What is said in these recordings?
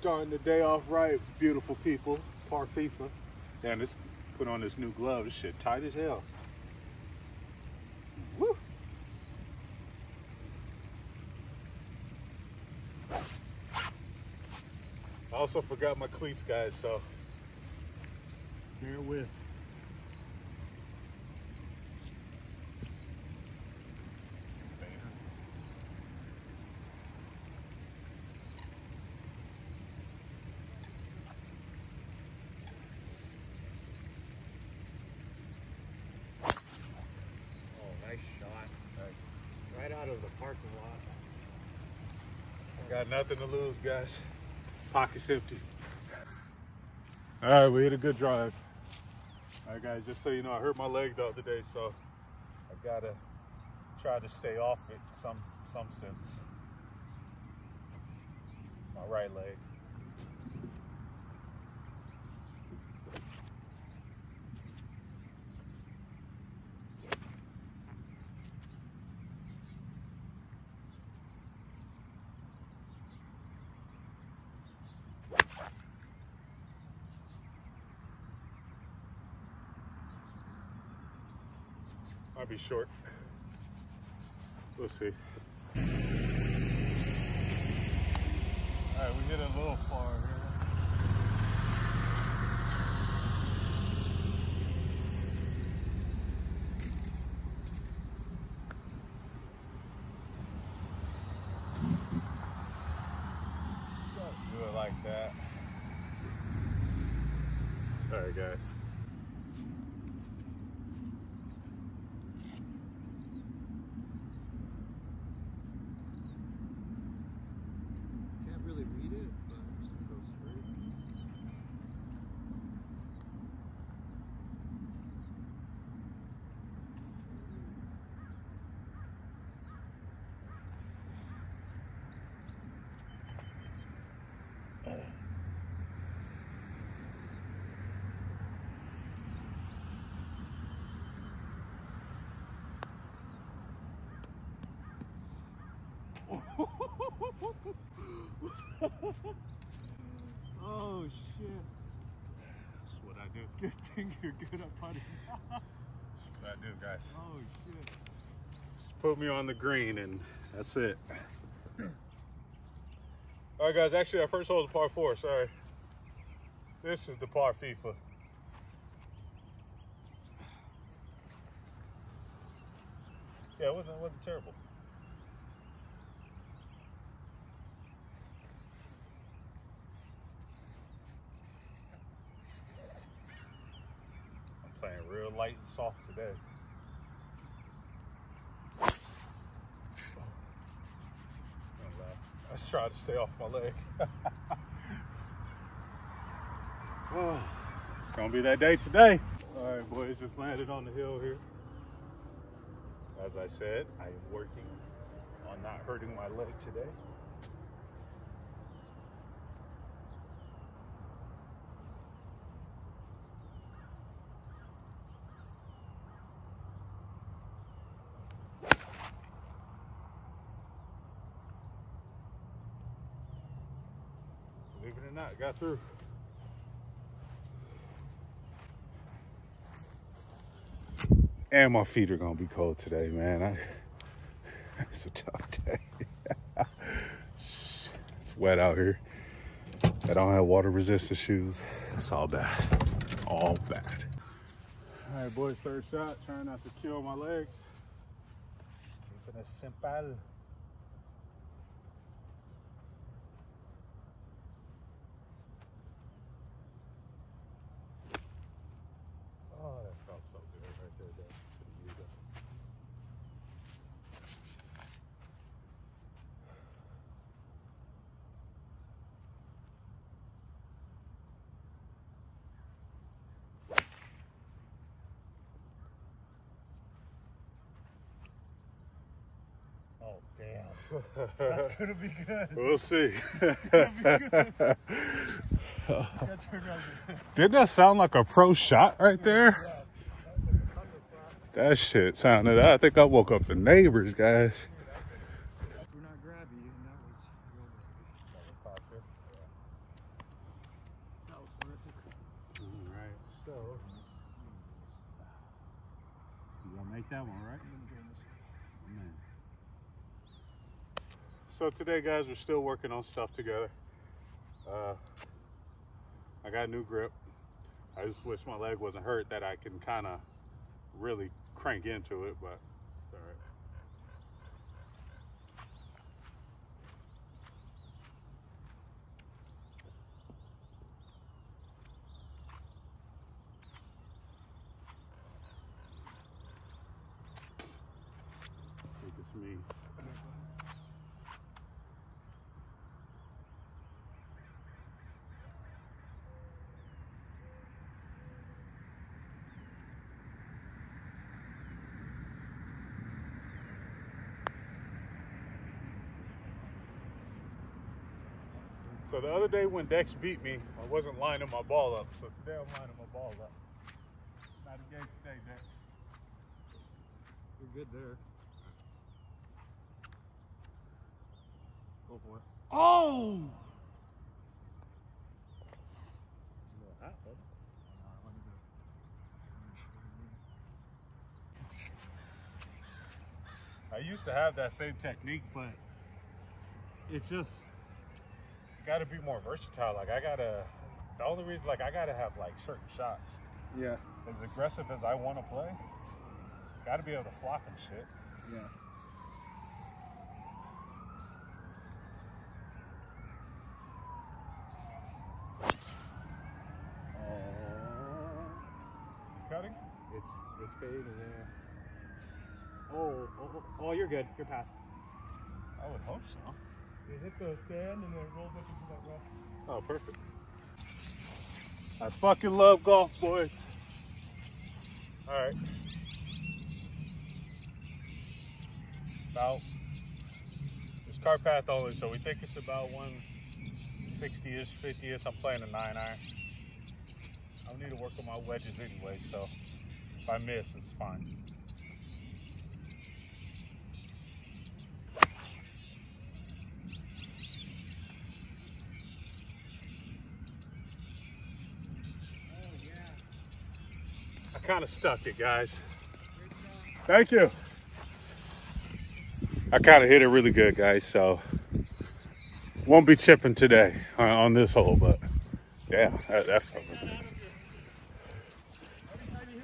Starting the day off right, beautiful people. Par FIFA. Damn, this put on this new glove. This shit tight as hell. Woo. I also forgot my cleats, guys, so bear with. Oh, nice shot. Right out of the parking lot. Got nothing to lose, guys. Pockets empty. All right, we hit a good drive. All right, guys, just so you know, I hurt my leg the other day, so I gotta try to stay off it some some sense. My right leg. Might be short. We'll see. All right, we hit a little far here. Don't it like that. Sorry, guys. Can't really read it, but I'm just gonna go straight. Oh shit. That's what I do. Good thing you're good at putting. That's what I do, guys. Oh shit. Just put me on the green and that's it. All right, guys. Actually, our first hole is a par four. Sorry. This is the par FIFA. Yeah, it wasn't, it wasn't terrible. I'm playing real light and soft today. And, uh, Let's try to stay off my leg. it's gonna be that day today. All right, boys, just landed on the hill here. As I said, I am working on not hurting my leg today. Or not, got through. And my feet are gonna be cold today, man. I, it's a tough day. it's wet out here. I don't have water resistant shoes. It's all bad. All bad. All right, boys, third shot. Trying not to kill my legs. Keeping it simple. Oh, that felt so good right there, Dad. Could've used it. Oh damn. That's gonna be good. We'll see. That turned out good. Didn't that sound like a pro shot right there? That shit sounded. I think I woke up the neighbors, guys. We're not grabby, and that was real grabby. You gonna make that one, right? Man. So today, guys, we're still working on stuff together. Uh, I got a new grip. I just wish my leg wasn't hurt that I can kind of really crank into it, but it's all right. I think it's me. So the other day when Dex beat me, I wasn't lining my ball up. So today I'm lining my ball up. Not a game today, Dex. You're good there. Go for it. Oh! little. I used to have that same technique, but it just got to be more versatile. Like I gotta, the only reason, like I gotta have like certain shots. Yeah. As aggressive as I want to play, got to be able to flop and shit. Yeah. Cutting? It's it's fading, yeah. Oh, oh, oh, oh, you're good. You're past. I would hope so. It hit the sand and then rolled up into that rock. Oh, perfect. I fucking love golf, boys. All right. About this car path only, so we think it's about 160-ish, 50-ish. I'm playing a nine iron. I need to work on my wedges anyway, so if I miss, it's fine. I kind of stuck it, guys. Thank you. I kind of hit it really good, guys. So won't be chipping today on, on this hole, but yeah, that, that's that's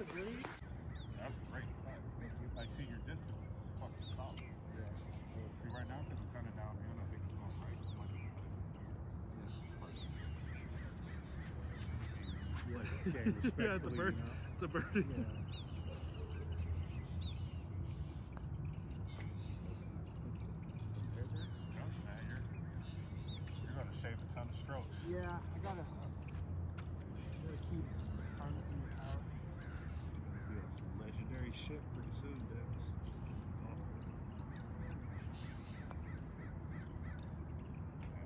a great putt. I see your distance is fucking solid. See right now, because I'm kind of downhill, I think it's going right. yeah, it's a bird. It's a birdie. You're gonna shave a ton of strokes. Yeah, I gotta, gotta keep harnessing the power. We got some legendary shit pretty soon, Dex.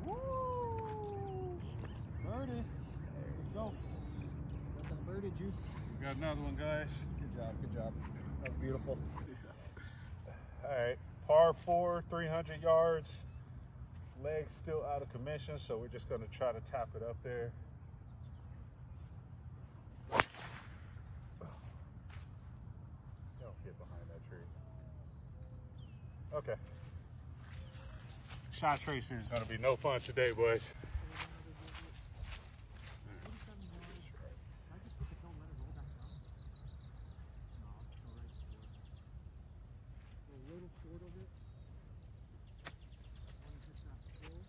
Woo! Birdie. Let's go. Got that birdie juice. Got another one, guys. Good job, good job. That was beautiful. All right, par four, 300 yards. Legs still out of commission, so we're just gonna try to tap it up there. Don't get behind that tree. Okay. Shot tracer is gonna be no fun today, boys. A little short of it. Want to hit that hill.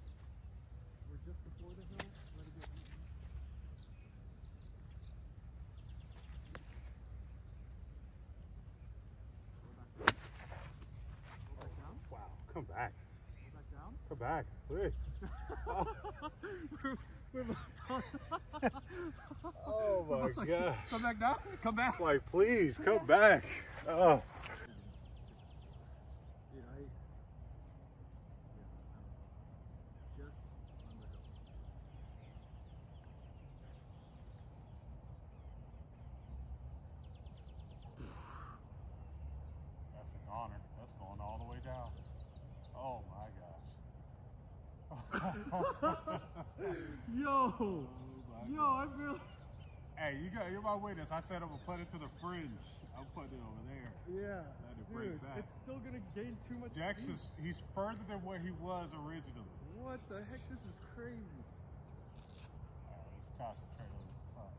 We're just before the hill. Let it get beaten. Go back down. Go back down. Wow, come back. Go back down. Come back. Please. we're, we're about done. Oh We're my about gosh. to- Come back down. Come back. It's like, please, come back. Oh. Dude, I. Yeah, just on the hill. That's an honor. That's going all the way down. Oh my gosh. Yo, oh, yo, I barely. Hey, you got you're my witness. I said I'm gonna put it to the fringe. I'm putting it over there. Yeah. Let it Dude, back. it's still gonna gain too much. Dex is he's further than where he was originally. What the heck? This is crazy. Concentrate on the top.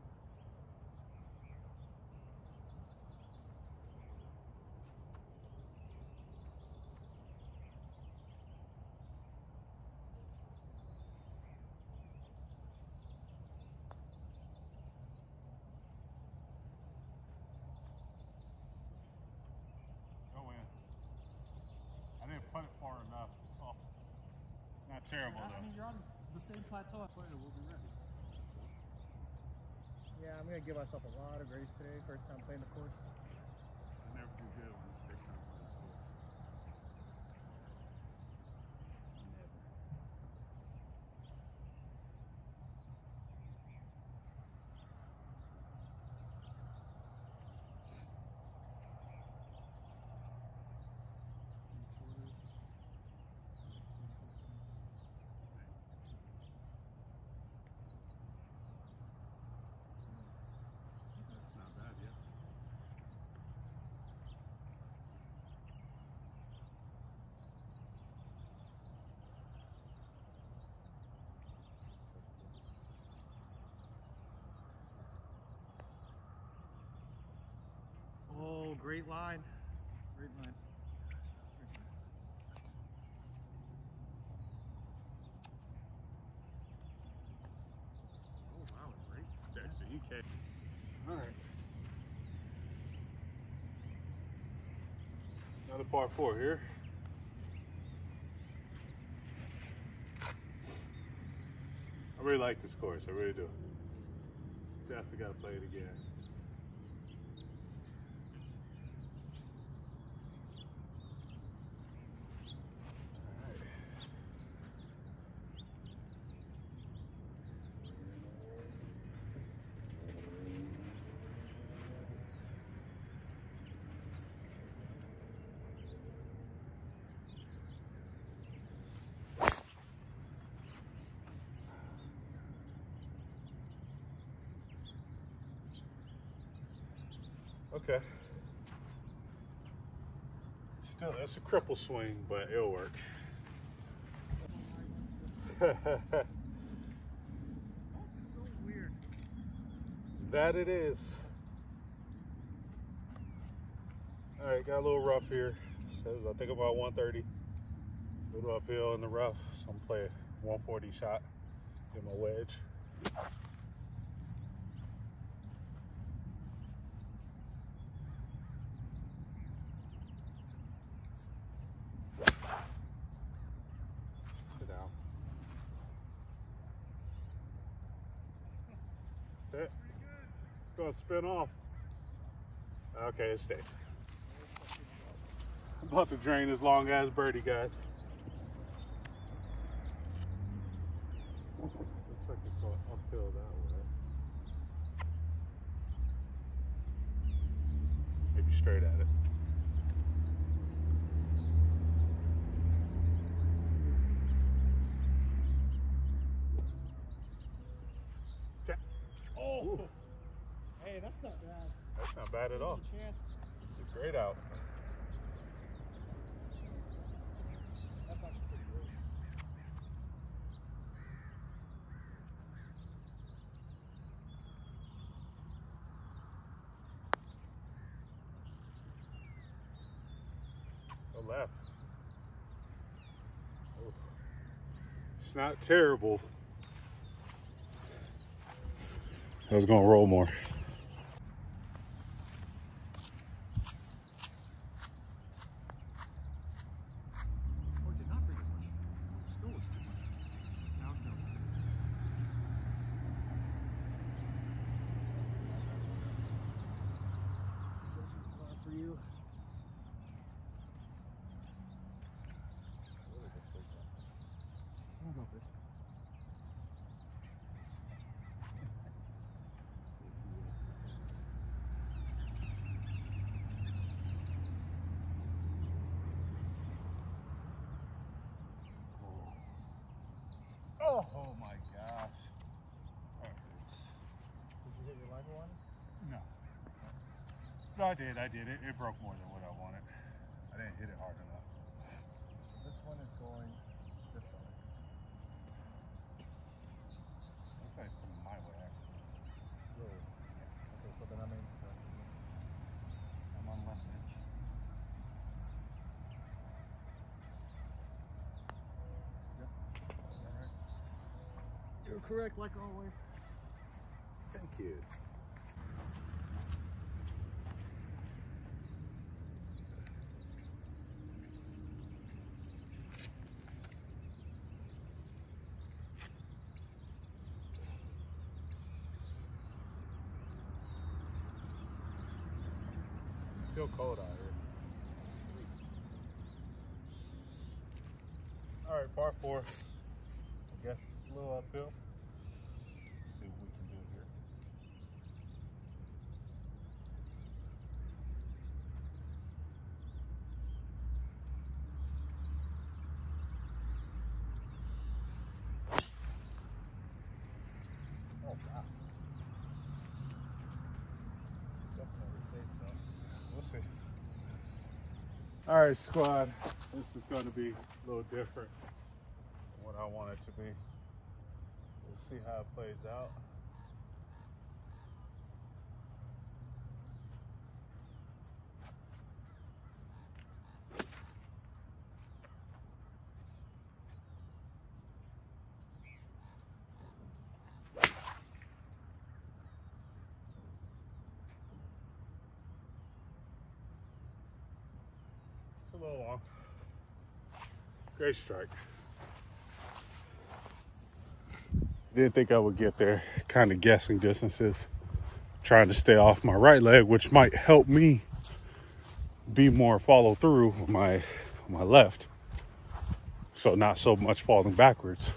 Go in. I didn't put it far enough. Oh, not terrible I mean, you're on the same plateau. We'll be ready. Yeah, I'm gonna give myself a lot of grace today. First time playing the course. I never do good on this first time playing the course. Never. That's not bad yet. Oh, great line. Great line. Oh wow, it breaks. Dexter, you can't. All right. Another par four here. I really like this course. I really do. Definitely got to play it again. Okay. Still, that's a cripple swing, but it'll work. That it is. All right, got a little rough here. Says I think about 130. Little uphill in the rough, so I'm playing 140 shot. in my wedge. Sit down. Sit. It's gonna spin off. Okay, it stayed. I'm about to drain this long ass birdie, guys. Looks like it's going uphill that way. Maybe straight at it. Okay. Oh. Hey, that's not bad. That's not bad at all. Chance? It's a great out. That's actually pretty good. The left. Oof. It's not terrible. I was gonna roll more. Oh, it did not bring as much. It still was too much. Downhill. This is uh, for you. I'll go for it. No, I did. I did. It, it broke more than what I wanted. I didn't hit it hard enough. This one is going this way. Looks like it's coming my way, actually. Really? Okay, so then I'm in. I'm on left edge. Yep. Alright. You're correct, like always. Thank you. Still cold out here. All right, par four. I guess a little uphill. See what we can do here. Oh, wow. Definitely safe though. We'll see. All right, squad. This is going to be a little different than what I want it to be. We'll see how it plays out. A little long. Great strike. Didn't think I would get there. Kind of guessing distances. Trying to stay off my right leg, which might help me be more follow through with my my left. So not so much falling backwards.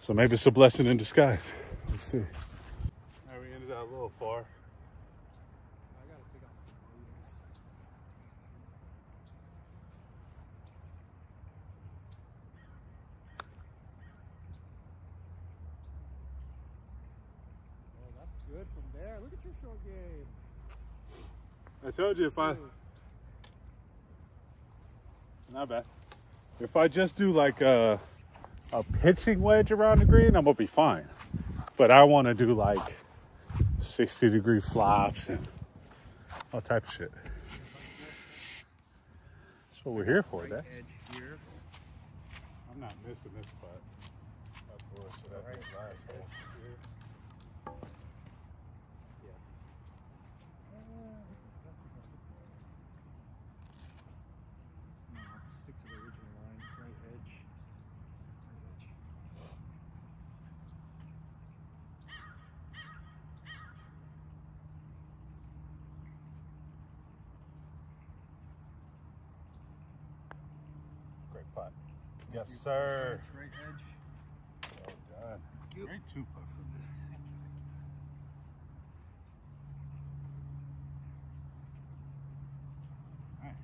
So maybe it's a blessing in disguise. Let's see. Now we ended up a little far. I gotta take off some boots. Oh, that's good from there. Look at your short game. I told you if I Not bad. If I just do like a, a pitching wedge around the green, I'm gonna be fine. But I want to do like 60 degree flops and all type of shit. That's what we're here for, right Dad. I'm not missing this spot. Of course, so that's Right. the last hole. No, stick to the original line. Right edge. Right edge. Great putt. Yes, sir. Right edge. Well done. Great two from you. All right.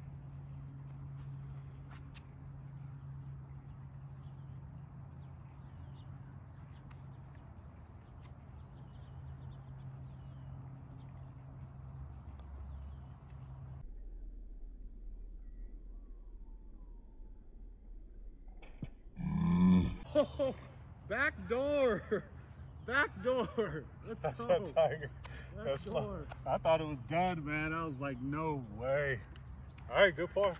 Oh, back door. Back door. Let's That's go. a tiger. Back That's door. I thought it was done, man. I was like, no way. All right, good par.